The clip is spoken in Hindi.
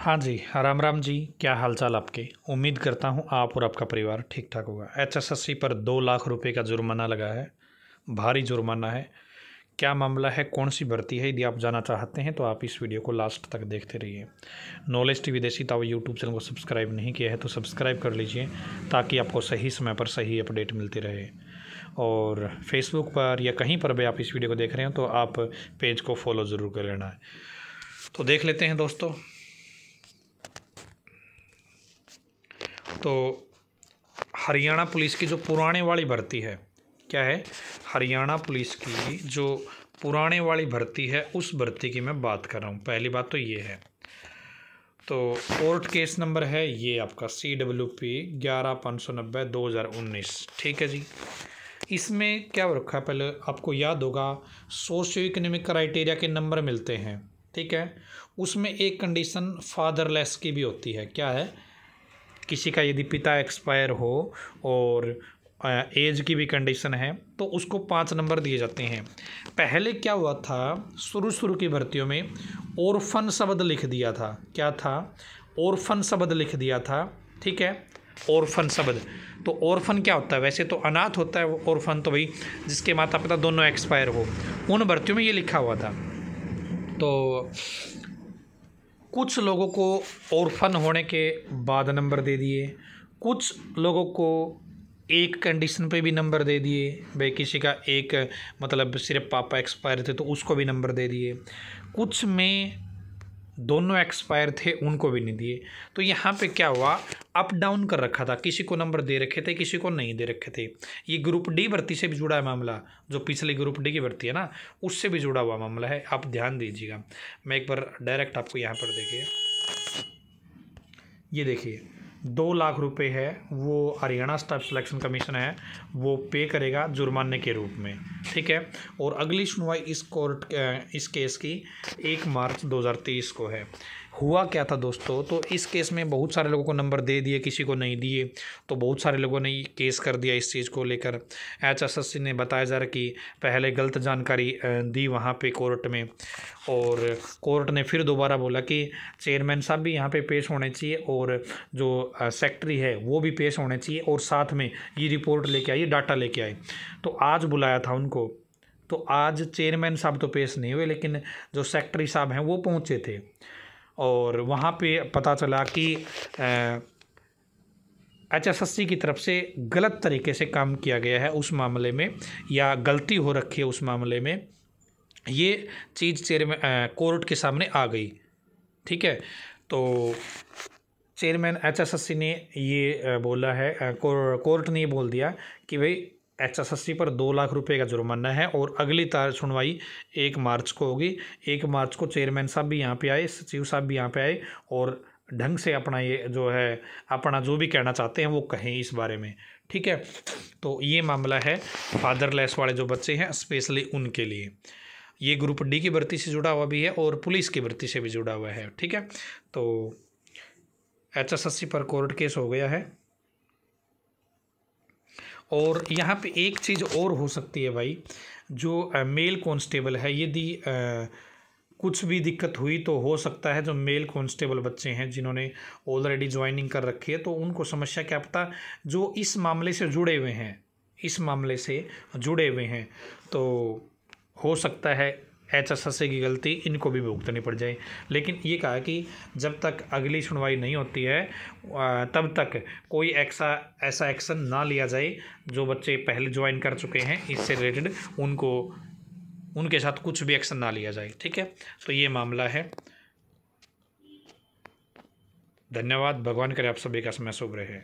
हाँ जी, राम राम जी। क्या हालचाल आपके? उम्मीद करता हूँ आप और आपका परिवार ठीक ठाक होगा। एच एस एस सी पर दो लाख रुपए का जुर्माना लगा है। भारी जुर्माना है। क्या मामला है? कौन सी भर्ती है? यदि आप जानना चाहते हैं तो आप इस वीडियो को लास्ट तक देखते रहिए। नॉलेज टी विदेशी ताव यूट्यूब चैनल को सब्सक्राइब नहीं किया है तो सब्सक्राइब कर लीजिए, ताकि आपको सही समय पर सही अपडेट मिलती रहे। और फेसबुक पर या कहीं पर भी आप इस वीडियो को देख रहे हैं तो आप पेज को फॉलो ज़रूर कर लेना। है तो देख लेते हैं दोस्तों। तो हरियाणा पुलिस की जो पुराने वाली भर्ती है, क्या है? हरियाणा पुलिस की जो पुराने वाली भर्ती है, उस भर्ती की मैं बात कर रहा हूँ। पहली बात तो ये है। तो कोर्ट केस नंबर है ये आपका सी डब्ल्यू पी ग्यारह पाँच सौ नब्बे दो हज़ार उन्नीस। ठीक है जी। इसमें क्या रखा है? पहले आपको याद होगा सोशियो इकोनॉमिक क्राइटेरिया के नंबर मिलते हैं। ठीक है। उसमें एक कंडीशन फादरलेस की भी होती है। क्या है? किसी का यदि पिता एक्सपायर हो और एज की भी कंडीशन है तो उसको पाँच नंबर दिए जाते हैं। पहले क्या हुआ था? शुरू शुरू की भर्तियों में ओरफन शब्द लिख दिया था। क्या था? ओरफन शब्द लिख दिया था। ठीक है? ओरफन शब्द। तो ओरफन क्या होता है? वैसे तो अनाथ होता है वो ओरफन तो भाई जिसके माता पिता दोनों एक्सपायर हो। उन भर्तियों में ये लिखा हुआ था। तो कुछ लोगों को औरफन होने के बाद नंबर दे दिए। कुछ लोगों को एक कंडीशन पे भी नंबर दे दिए। भाई, किसी का एक मतलब सिर्फ़ पापा एक्सपायर थे तो उसको भी नंबर दे दिए। कुछ में दोनों एक्सपायर थे, उनको भी नहीं दिए। तो यहाँ पे क्या हुआ? अप डाउन कर रखा था। किसी को नंबर दे रखे थे, किसी को नहीं दे रखे थे। ये ग्रुप डी भर्ती से भी जुड़ा है मामला। जो पिछली ग्रुप डी की भर्ती है ना, उससे भी जुड़ा हुआ मामला है। आप ध्यान दीजिएगा। मैं एक बार डायरेक्ट आपको यहाँ पर देखिए। ये देखिए। दो लाख रुपए है, वो हरियाणा स्टाफ सिलेक्शन कमीशन है, वो पे करेगा जुर्माने के रूप में, ठीक है? और अगली सुनवाई इस कोर्ट इस केस की एक मार्च 2023 को है। हुआ क्या था दोस्तों? तो इस केस में बहुत सारे लोगों को नंबर दे दिए, किसी को नहीं दिए। तो बहुत सारे लोगों ने केस कर दिया इस चीज़ को लेकर। एच एस एस सी ने बताया जा रहा कि पहले गलत जानकारी दी वहाँ पे कोर्ट में। और कोर्ट ने फिर दोबारा बोला कि चेयरमैन साहब भी यहाँ पे पेश होने चाहिए और जो सेक्रेटरी है वो भी पेश होने चाहिए और साथ में ये रिपोर्ट लेके आइए, डाटा लेके आए। तो आज बुलाया था उनको। तो आज चेयरमैन साहब तो पेश नहीं हुए, लेकिन जो सेक्रेटरी साहब हैं वो पहुँचे थे। और वहाँ पे पता चला कि एच एस एस सी की तरफ़ से गलत तरीके से काम किया गया है उस मामले में, या गलती हो रखी है उस मामले में, ये चीज़ चेयरमैन कोर्ट के सामने आ गई। ठीक है? तो chairman H S S C ने ये बोला है कोर्ट ने ये बोल दिया कि भाई एच एस पर दो लाख रुपए का जुर्माना है और अगली तार सुनवाई एक मार्च को होगी। एक मार्च को चेयरमैन साहब भी यहाँ पे आए, सचिव साहब भी यहाँ पे आए और ढंग से अपना ये जो है, अपना जो भी कहना चाहते हैं वो कहें इस बारे में। ठीक है? तो ये मामला है फादरलेस वाले जो बच्चे हैं, स्पेशली उनके लिए। ये ग्रुप डी की भर्ती से जुड़ा हुआ भी है और पुलिस की भर्ती से भी जुड़ा हुआ है। ठीक है? तो एच एस एस सी पर कोर्ट केस हो गया है। और यहाँ पे एक चीज़ और हो सकती है भाई, जो मेल कांस्टेबल है। यदि कुछ भी दिक्कत हुई तो हो सकता है जो मेल कांस्टेबल बच्चे हैं जिन्होंने ऑलरेडी ज्वाइनिंग कर रखी है तो उनको समस्या क्या पता, जो इस मामले से जुड़े हुए हैं, इस मामले से जुड़े हुए हैं तो हो सकता है एच एस एस की गलती, इनको भी भुगतनी पड़ जाए। लेकिन ये कहा कि जब तक अगली सुनवाई नहीं होती है तब तक कोई ऐसा ऐसा एक्शन ना लिया जाए, जो बच्चे पहले ज्वाइन कर चुके हैं, इससे रिलेटेड उनको, उनके साथ कुछ भी एक्शन ना लिया जाए, ठीक है? तो ये मामला है। धन्यवाद, भगवान करे आप सभी का समय शुभ रहे।